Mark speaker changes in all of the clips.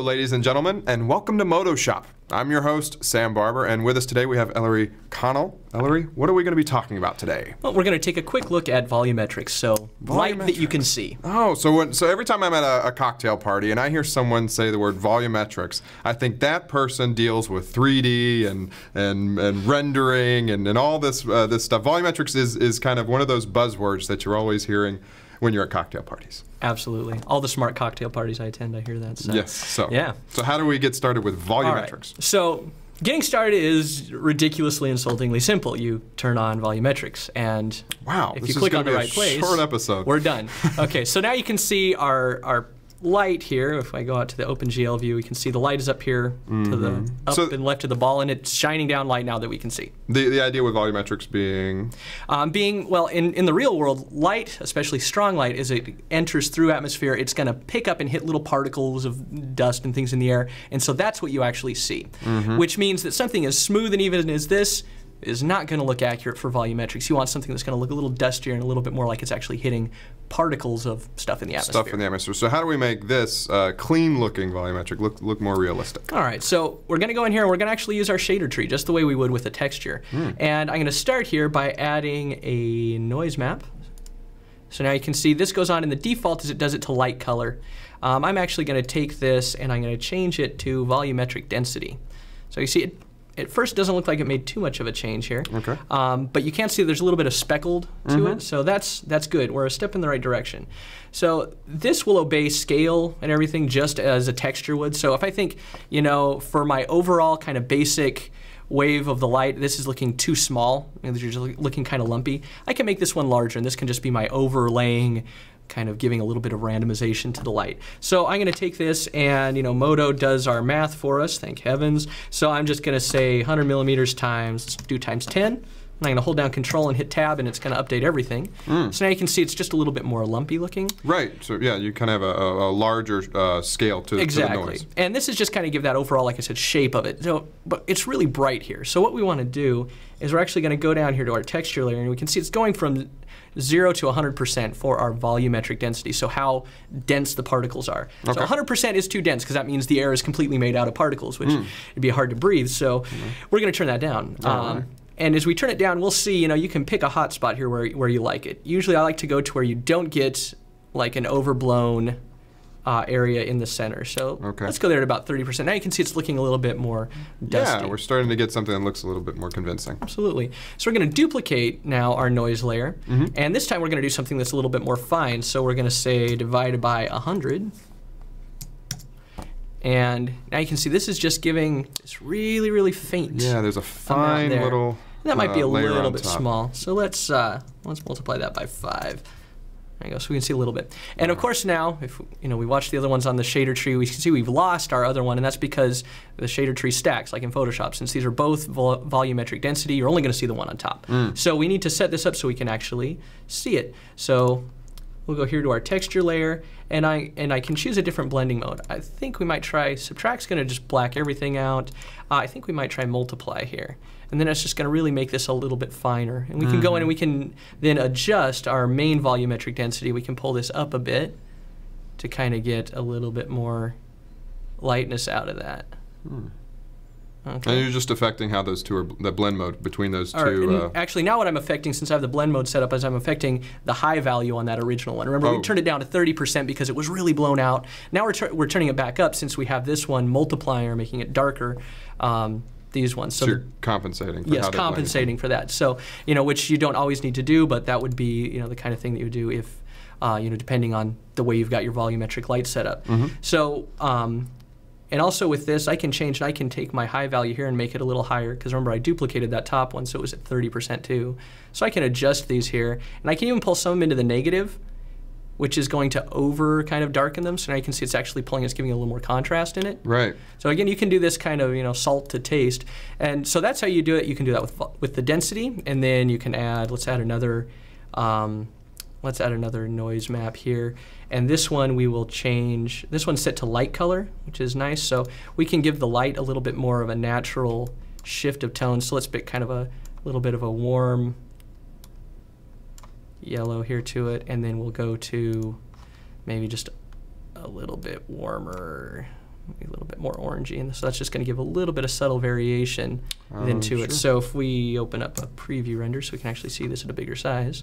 Speaker 1: Hello, ladies and gentlemen, and welcome to Modo Shop. I'm your host, Sam Barber, and with us today we have Ellery Connell. Ellery, what are we going to be talking about today?
Speaker 2: Well, we're going to take a quick look at volumetrics, so light that you can see.
Speaker 1: Oh, so when, so every time I'm at a, a, cocktail party and I hear someone say the word volumetrics, I think that person deals with 3D and and, and rendering and, and all this uh, this stuff. Volumetrics is is kind of one of those buzzwords that you're always hearing when you're at cocktail parties.
Speaker 2: Absolutely. All the smart cocktail parties I attend, I hear that. So.
Speaker 1: Yes. So
Speaker 2: yeah.
Speaker 1: So how do we get started with volumetrics?
Speaker 2: Right. So getting started is ridiculously insultingly simple. You turn on volumetrics, and
Speaker 1: wow,
Speaker 2: if you click on the right place,
Speaker 1: short episode.
Speaker 2: We're done. okay, so now you can see our our light here, if I go out to the OpenGL view, we can see the light is up here mm -hmm. to the mm-hmm. up so and left of the ball, and it's shining down light now that we can see.
Speaker 1: The, the idea with volumetrics being?
Speaker 2: Um, being, well, in, in the real world, light, especially strong light, as it enters through atmosphere, it's going to pick up and hit little particles of dust and things in the air, and so that's what you actually see. Mm -hmm. Which means that something as smooth and even as this is not going to look accurate for volumetrics. You want something that's going to look a little dustier and a little bit more like it's actually hitting particles of stuff in the atmosphere.
Speaker 1: Stuff in the atmosphere. So how do we make this uh, clean-looking volumetric look look more realistic?
Speaker 2: All right. So we're going to go in here and we're going to actually use our shader tree just the way we would with a texture. Mm. And I'm going to start here by adding a noise map. So now you can see this goes on in the default as it does it to light color. Um, I'm actually going to take this and I'm going to change it to volumetric density. So you see it at first doesn't look like it made too much of a change here.
Speaker 1: Okay.
Speaker 2: Um, but you can see there's a little bit of speckled to mm -hmm. it, so that's that's good. We're a step in the right direction. So this will obey scale and everything just as a texture would. So if I think, you know, for my overall kind of basic wave of the light, this is looking too small, and you're just looking kind of lumpy, I can make this one larger, and this can just be my overlaying kind of giving a little bit of randomization to the light. So I'm going to take this and, you know, Modo does our math for us, thank heavens. So I'm just going to say 100 millimeters times, let's do times 10. I'm going to hold down control and hit tab and it's going to update everything. Mm. So now you can see it's just a little bit more lumpy looking.
Speaker 1: Right, so yeah, you kind of have a, a larger uh, scale to,
Speaker 2: exactly.
Speaker 1: to the noise.
Speaker 2: And this is just kind of give that overall, like I said, shape of it. So, but it's really bright here. So what we want to do is we're actually going to go down here to our texture layer and we can see it's going from 0 to 100% for our volumetric density, so how dense the particles are. Okay. So 100% is too dense because that means the air is completely made out of particles, which mm. it'd be hard to breathe. So mm we're going to turn that down. Um, right. And as we turn it down, we'll see, you know, you can pick a hot spot here where, where you like it. Usually I like to go to where you don't get like an overblown uh, area in the center. So okay. let's go there at about 30%. Now you can see it's looking a little bit more dusty.
Speaker 1: Yeah, we're starting to get something that looks a little bit more convincing.
Speaker 2: Absolutely. So we're going to duplicate now our noise layer. Mm -hmm. And this time we're going to do something that's a little bit more fine. So we're going to say divided by 100. And now you can see this is just giving this really, really faint.
Speaker 1: Yeah, there's a fine little.
Speaker 2: That might be a
Speaker 1: uh,
Speaker 2: little bit top. small. So let's uh, let's multiply that by five. There you go, so we can see a little bit. And of course now, if you know we watch the other ones on the shader tree, we can see we've lost our other one, and that's because the shader tree stacks, like in Photoshop. Since these are both vol volumetric density, you're only going to see the one on top. Mm. So we need to set this up so we can actually see it. So we'll go here to our texture layer, and I and I can choose a different blending mode. I think we might try, subtract's going to just black everything out. Uh, I think we might try multiply here and then it's just going to really make this a little bit finer. And we can mm -hmm. go in and we can then adjust our main volumetric density. We can pull this up a bit to kind of get a little bit more lightness out of that. Hmm.
Speaker 1: Okay. And you're just affecting how those two are, the blend mode between those two.
Speaker 2: Uh, actually, now what I'm affecting, since I have the blend mode set up, is I'm affecting the high value on that original one. Remember, oh. we turned it down to 30% because it was really blown out. Now we're, we're turning it back up since we have this one multiplier, making it darker. Um, these ones.
Speaker 1: So, so you're compensating. For
Speaker 2: yes, compensating for that. So you know, which you don't always need to do, but that would be you know the kind of thing that you would do if uh, you know depending on the way you've got your volumetric light set up. Mm -hmm. So. Um, and also with this, I can change and I can take my high value here and make it a little higher because remember I duplicated that top one so it was at 30% too. So I can adjust these here and I can even pull some into the negative which is going to over kind of darken them. So now you can see it's actually pulling, it's giving a little more contrast in it.
Speaker 1: Right.
Speaker 2: So again, you can do this kind of, you know, salt to taste. And so that's how you do it. You can do that with, with the density. And then you can add, let's add another, um, let's add another noise map here. And this one we will change, this one's set to light color, which is nice. So we can give the light a little bit more of a natural shift of tone. So let's pick kind of a little bit of a warm, yellow here to it, and then we'll go to maybe just a little bit warmer, a little bit more orangey, and so that's just going to give a little bit of subtle variation
Speaker 1: Oh,
Speaker 2: into
Speaker 1: sure.
Speaker 2: it. So if we open up a preview render, so we can actually see this at a bigger size,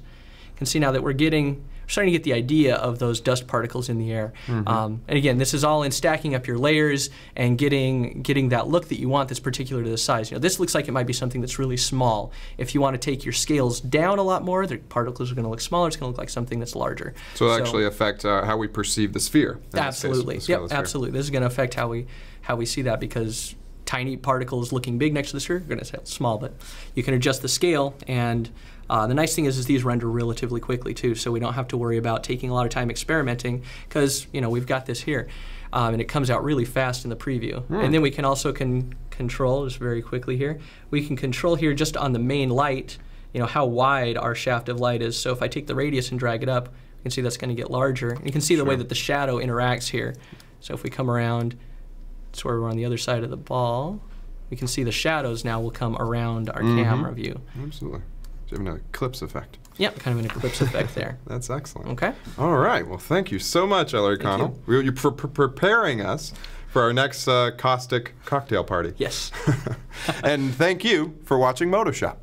Speaker 2: can see now that we're getting, we're starting to get the idea of those dust particles in the air.
Speaker 1: Mm-hmm.
Speaker 2: Um, and again, this is all in stacking up your layers and getting getting that look that you want that's particular to the size. You know, this looks like it might be something that's really small. If you want to take your scales down a lot more, the particles are going to look smaller. It's going to look like something that's larger.
Speaker 1: So it actually affect uh, how we perceive the sphere. this case,
Speaker 2: Absolutely.
Speaker 1: the
Speaker 2: Yep, absolutely. This is going to affect how we how we see that because tiny particles looking big next to the sphere are going to sound small, but you can adjust the scale. And uh, the nice thing is, is these render relatively quickly too, so we don't have to worry about taking a lot of time experimenting because you know we've got this here, um, and it comes out really fast in the preview.
Speaker 1: Hmm.
Speaker 2: And then we can also can control just very quickly here. We can control here just on the main light. You know how wide our shaft of light is. So if I take the radius and drag it up, you can see that's going to get larger. And you can see the way that the shadow interacts here. So if we come around, it's where we're on the other side of the ball, we can see the shadows now will come around our
Speaker 1: Mhm.
Speaker 2: camera view.
Speaker 1: Absolutely. So you have an eclipse effect.
Speaker 2: Yep, kind of an eclipse effect there.
Speaker 1: That's excellent.
Speaker 2: Okay.
Speaker 1: All right. Well, thank you so much, Ellery Connell. You. You're pre- pre- preparing us for our next uh, caustic cocktail party.
Speaker 2: Yes.
Speaker 1: and thank you for watching Modoshop.